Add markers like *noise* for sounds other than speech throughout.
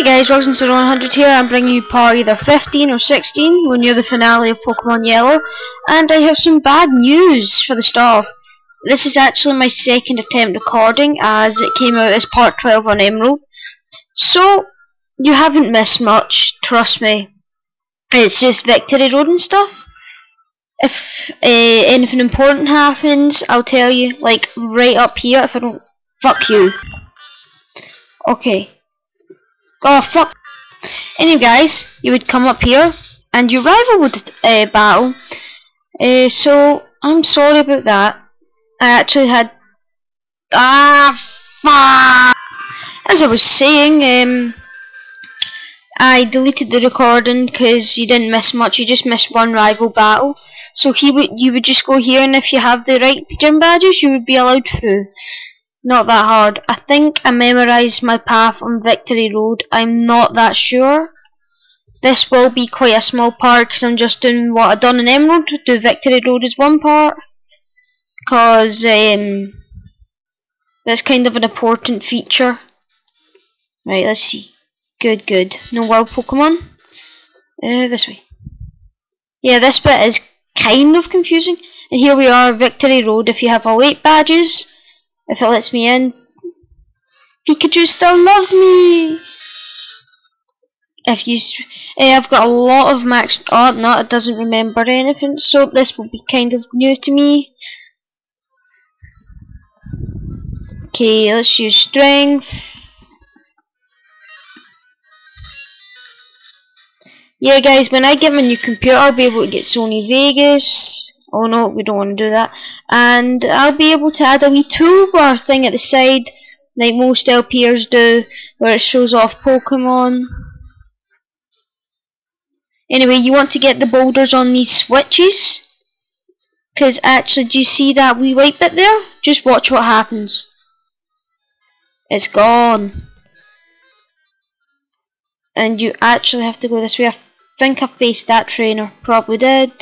Hey guys, Roxanne100 here. I'm bringing you part either 15 or 16. We're near the finale of Pokemon Yellow, and I have some bad news for the staff. This is actually my second attempt recording, as it came out as part 12 on Emerald. So, you haven't missed much, trust me. It's just Victory Road and stuff. If uh, anything important happens, I'll tell you, like right up here. If I don't, fuck you. Okay. Oh fuck. Anyway guys, you would come up here and your rival would uh, battle. Uh, so I'm sorry about that. I actually had ah fuck. As I was saying, um, I deleted the recording because you didn't miss much. You just missed one rival battle. So he would you would just go here, and if you have the right gym badges, you would be allowed through. Not that hard. I think I memorised my path on Victory Road. I'm not that sure. This will be quite a small part because I'm just doing what I've done in Emerald. Do Victory Road as one part. Because um, that's kind of an important feature. Right, let's see. Good, good. No wild Pokemon. Uh, this way. Yeah, this bit is kind of confusing. And here we are, Victory Road. If you have all 8 badges, if it lets me in. Pikachu still loves me! If you, eh, I've got a lot of max. Oh no, it doesn't remember anything. So this will be kind of new to me. Okay, let's use strength. Yeah, guys, when I get my new computer, I'll be able to get Sony Vegas. Oh no, we don't want to do that. And I'll be able to add a wee toolbar thing at the side, like most LPers do, where it shows off Pokemon. Anyway, you want to get the boulders on these switches. Because actually, do you see that wee white bit there? Just watch what happens. It's gone. And you actually have to go this way. I think I faced that trainer. Probably did.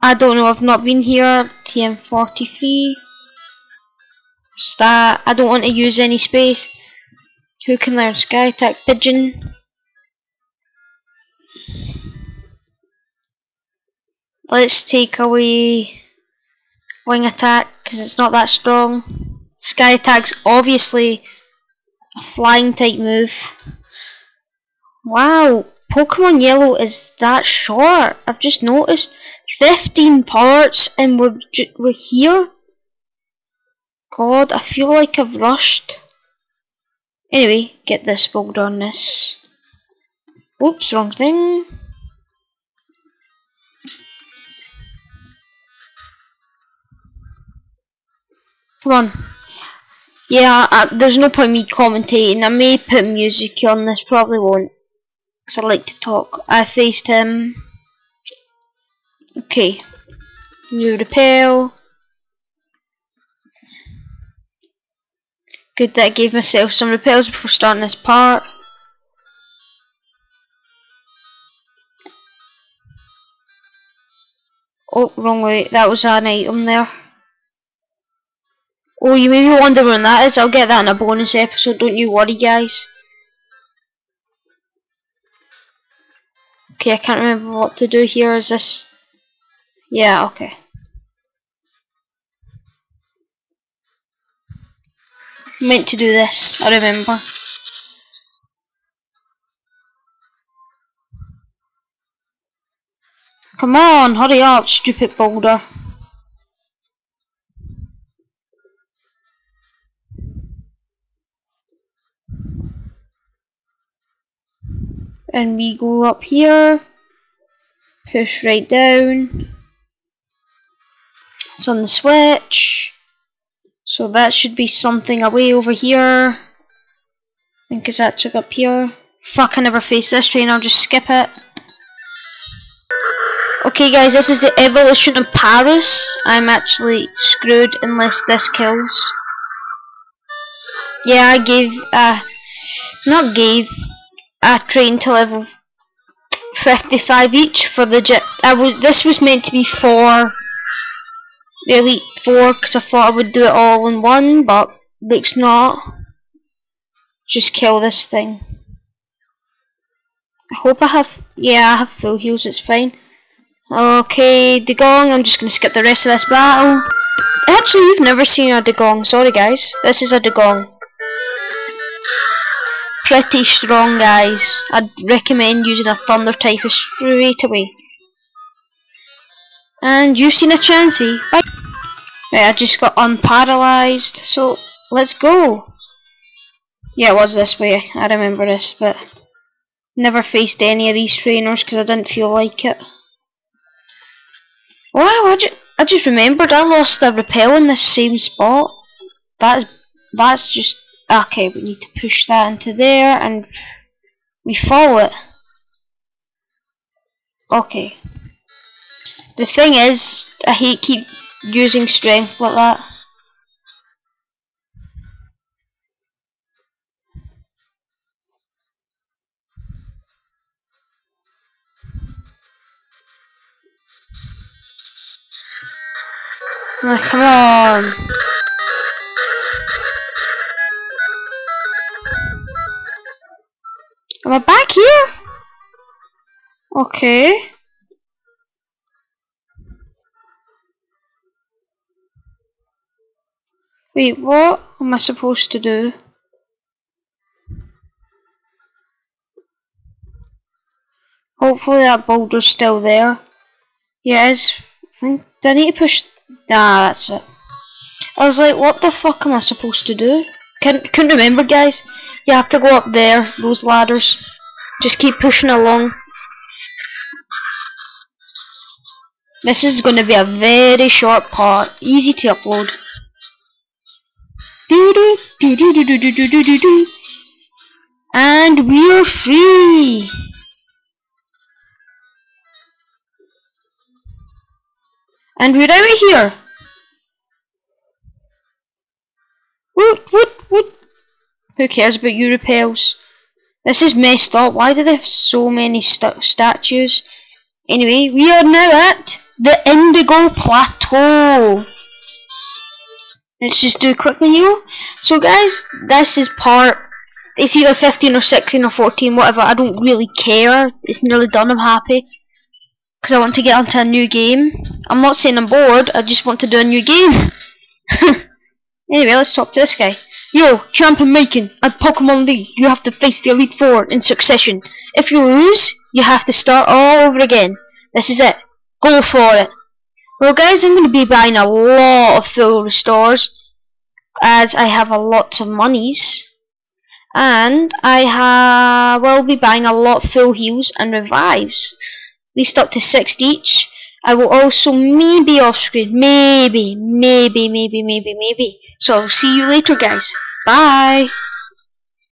I don't know, I've not been here. TM43. Start. I don't want to use any space. Who can learn Sky Attack Pigeon? Let's take away Wing Attack because it's not that strong. Sky Attack's obviously a flying type move. Wow, Pokemon Yellow is that short. I've just noticed. 15 parts and we're, we're here? God, I feel like I've rushed. Anyway, get this boulder on this. Oops, wrong thing. Come on. Yeah, I, there's no point me commentating. I may put music on this, probably won't. Because I like to talk. I faced him. Okay. New repel. Good that I gave myself some repels before starting this part. Oh, wrong way. That was an item there. Oh, you may be wondering that is. I'll get that in a bonus episode. Don't you worry, guys. Okay, I can't remember what to do here. Is this... Yeah, okay. Meant to do this, I remember. Come on, hurry up, stupid boulder. And we go up here, push right down. It's on the switch. So that should be something away over here. I think it's actually up here. Fuck, I never face this train, I'll just skip it. Okay guys, this is the evolution of Paris I'm actually screwed unless this kills. Yeah, I gave, uh, not gave, a train to level 55 each for the jet. I was, this was meant to be for the Elite Four because I thought I would do it all in one, but looks not. Just kill this thing. I hope I have, yeah, I have full heals, it's fine. Okay, Dewgong, I'm just going to skip the rest of this battle. Actually, you've never seen a Dewgong, sorry guys. This is a Dewgong. Pretty strong guys. I'd recommend using a Thunder Typhus straight away. And you've seen a Chansey. Bye. Right, I just got unparalyzed, so let's go. Yeah, it was this way, I remember this, but never faced any of these trainers because I didn't feel like it. Wow, I just, I just remembered I lost the repel in this same spot. That's that's just okay. We need to push that into there, and we follow it. Okay. The thing is, I hate keep using strength like that. Come on. Am I back here? Okay. Wait, what am I supposed to do? Hopefully that boulder's still there. Yes. Yeah, do I need to push Nah, that's it. I was like, what the fuck am I supposed to do? Couldn't, couldn't remember, guys. You have to go up there, those ladders. Just keep pushing along. This is going to be a very short part, easy to upload. And we're free! And we're over here. What, what, what? Who cares about you repels? This is messed up. Why do they have so many st statues? Anyway, we are now at the Indigo Plateau. Let's just do it quickly here. So guys, this is part, it's either 15 or 16 or 14, whatever, I don't really care. It's nearly done, I'm happy because I want to get onto a new game. I'm not saying I'm bored, I just want to do a new game. *laughs* anyway, let's talk to this guy. Yo, champion making at Pokemon League, you have to face the Elite Four in succession. If you lose, you have to start all over again. This is it. Go for it. Well guys, I'm going to be buying a lot of full restores, as I have a lot of monies. And I will be buying a lot of full heals and revives at least up to 60 each. I will also maybe off screen, maybe, maybe, maybe, maybe, maybe. So see you later guys. Bye.